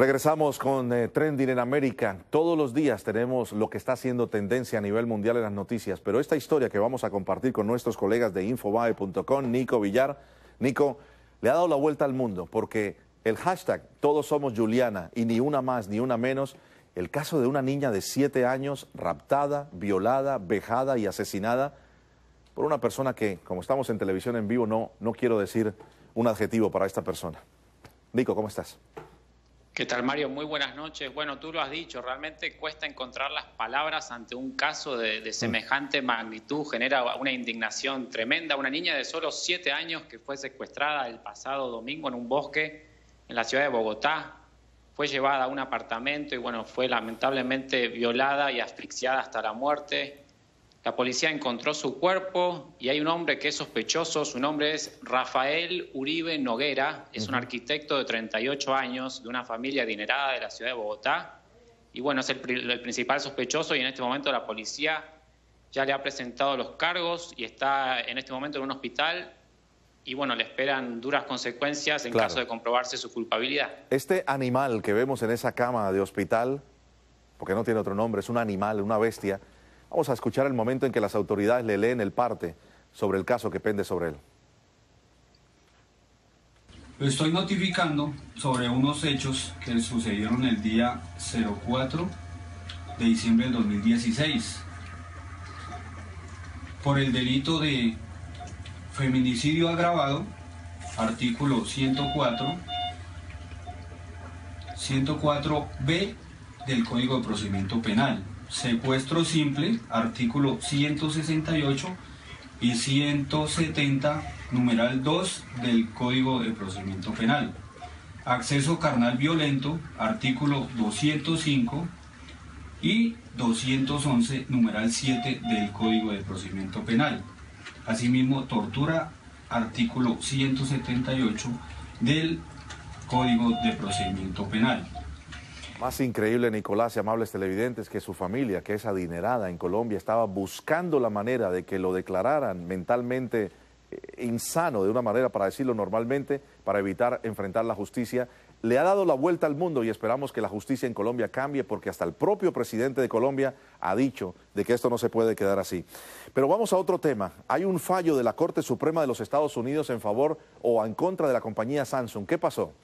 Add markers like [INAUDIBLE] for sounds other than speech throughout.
Regresamos con eh, Trending en América. Todos los días tenemos lo que está haciendo tendencia a nivel mundial en las noticias, pero esta historia que vamos a compartir con nuestros colegas de infobae.com, Nico Villar, Nico, le ha dado la vuelta al mundo porque el hashtag Todos somos Juliana y ni una más ni una menos, el caso de una niña de siete años raptada, violada, vejada y asesinada por una persona que, como estamos en televisión en vivo, no, no quiero decir un adjetivo para esta persona. Nico, ¿cómo estás? ¿Qué tal, Mario? Muy buenas noches. Bueno, tú lo has dicho, realmente cuesta encontrar las palabras ante un caso de, de, semejante magnitud, genera una indignación tremenda. Una niña de solo siete años que fue secuestrada el pasado domingo en un bosque en la ciudad de Bogotá, fue llevada a un apartamento y bueno, fue lamentablemente violada y asfixiada hasta la muerte. La policía encontró su cuerpo y hay un hombre que es sospechoso. Su nombre es Rafael Uribe Noguera. Es un arquitecto de 38 años de una familia adinerada de la ciudad de Bogotá. Y bueno, es el, el, principal sospechoso y en este momento la policía ya le ha presentado los cargos y está en este momento en un hospital. Y bueno, le esperan duras consecuencias en Claro. caso de comprobarse su culpabilidad. Este animal que vemos en esa cama de hospital, porque no tiene otro nombre, es un animal, una bestia. Vamos a escuchar el momento en que las autoridades le leen el parte sobre el caso que pende sobre él. Estoy notificando sobre unos hechos que sucedieron el día 04 de diciembre del 2016 por el delito de feminicidio agravado, artículo 104, 104b del Código de Procedimiento Penal, secuestro simple, artículo 168 y 170, numeral 2 del Código de Procedimiento Penal. Acceso carnal violento, artículo 205 y 211, numeral 7 del Código de Procedimiento Penal. Asimismo, tortura, artículo 178 del Código de Procedimiento Penal. Más increíble, Nicolás y amables televidentes, que su familia, que es adinerada en Colombia, estaba buscando la manera de que lo declararan mentalmente eh, insano, de una manera, para decirlo normalmente, para evitar enfrentar la justicia. Le ha dado la vuelta al mundo y esperamos que la justicia en Colombia cambie porque hasta el propio presidente de Colombia ha dicho de que esto no se puede quedar así. Pero vamos a otro tema. Hay un fallo de la Corte Suprema de los Estados Unidos en favor o en contra de la compañía Samsung. ¿Qué pasó?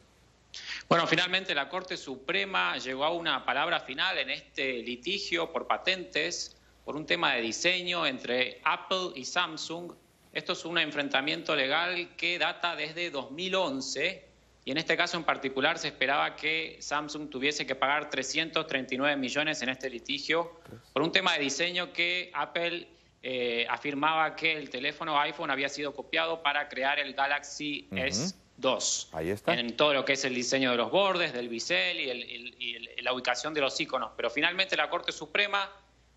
Bueno, finalmente la Corte Suprema llegó a una palabra final en este litigio por patentes por un tema de diseño entre Apple y Samsung. Esto es un enfrentamiento legal que data desde 2011 y en este caso en particular se esperaba que Samsung tuviese que pagar 339 millones en este litigio por un tema de diseño que Apple eh, afirmaba que el teléfono iPhone había sido copiado para crear el Galaxy Ujú. S2 Ahí está. en todo lo que es el diseño de los bordes, del bisel y, el- el- y el- la ubicación de los iconos. Pero finalmente la Corte Suprema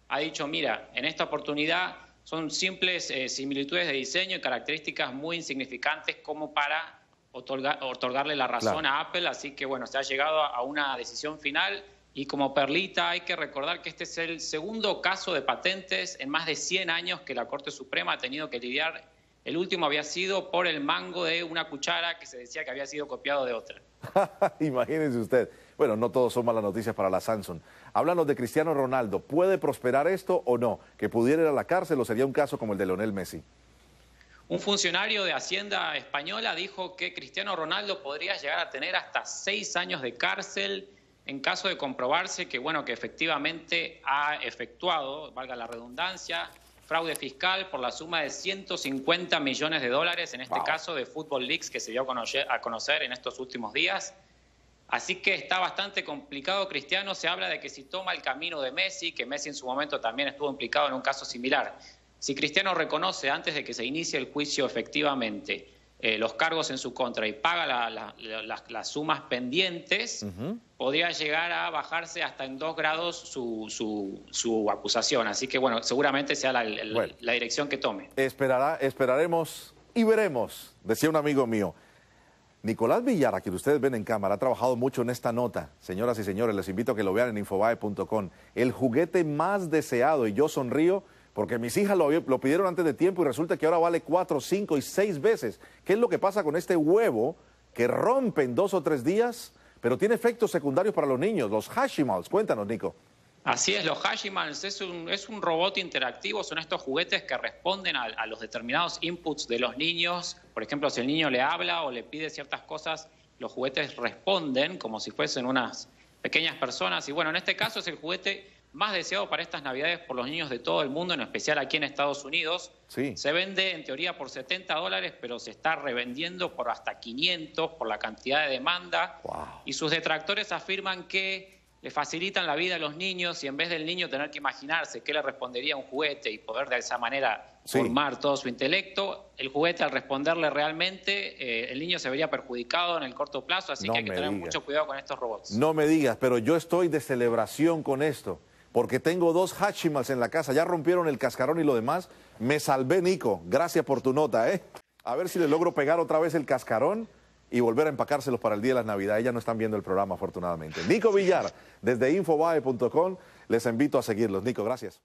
ha dicho, mira, en esta oportunidad son simples eh, similitudes de diseño y características muy insignificantes como para otorga- otorgarle la razón Claro. a Apple. Así que bueno, se ha llegado a, a una decisión final. Y como perlita hay que recordar que este es el segundo caso de patentes en más de 100 años que la Corte Suprema ha tenido que lidiar. El último había sido por el mango de una cuchara que se decía que había sido copiado de otra. [LAUGHS] Imagínense usted. Bueno, no todos son malas noticias para la Samsung. Háblanos de Cristiano Ronaldo. ¿Puede prosperar esto o no? ¿Que pudiera ir a la cárcel o sería un caso como el de Leonel Messi? Un funcionario de Hacienda española dijo que Cristiano Ronaldo podría llegar a tener hasta seis años de cárcel en caso de comprobarse que, bueno, que efectivamente ha efectuado, valga la redundancia, fraude fiscal por la suma de 150 millones de dólares, en este Wow. caso de Football Leaks, que se dio a conocer, a conocer en estos últimos días. Así que está bastante complicado. Cristiano se habla de que si toma el camino de Messi, que Messi en su momento también estuvo implicado en un caso similar. Si Cristiano reconoce antes de que se inicie el juicio efectivamente eh, los cargos en su contra y paga la- la- la- las- sumas pendientes, podría llegar a bajarse hasta en dos grados su, su- su acusación. Así que bueno, seguramente sea Bueno. la dirección que tome. Esperará, esperaremos y veremos, decía un amigo mío. Nicolás Villar, a quien ustedes ven en cámara, ha trabajado mucho en esta nota. Señoras y señores, les invito a que lo vean en infobae.com. El juguete más deseado, y yo sonrío porque mis hijas lo, pidieron antes de tiempo y resulta que ahora vale cuatro, cinco y seis veces. ¿Qué es lo que pasa con este huevo que rompe en dos o tres días? pero tiene efectos secundarios para los niños, los Hashimals. Cuéntanos, Nico. Así es, los Hashimals es un, es un robot interactivo, son estos juguetes que responden a, los determinados inputs de los niños. Por ejemplo, si el niño le habla o le pide ciertas cosas, los juguetes responden como si fuesen unas pequeñas personas. Y bueno, en este caso es el juguete más deseado para estas navidades por los niños de todo el mundo, en especial aquí en Estados Unidos. Sí. Se vende en teoría por 70 dólares, pero se está revendiendo por hasta 500 por la cantidad de demanda. Y sus detractores afirman que le facilitan la vida a los niños y en vez del niño tener que imaginarse qué le respondería un juguete y poder de esa manera formar todo su intelecto, el juguete al responderle realmente, eh, el niño se vería perjudicado en el corto plazo, así que hay que tener mucho cuidado con estos robots. No me digas, pero yo estoy de celebración con esto, porque tengo dos Hachimals en la casa, ya rompieron el cascarón y lo demás. Me salvé, Nico, gracias por tu nota, ¿eh? A ver si le logro pegar otra vez el cascarón y volver a empacárselos para el día de las Navidades. Ellas no están viendo el programa, afortunadamente. Nico Villar, desde infobae.com, les invito a seguirlos. Nico, gracias.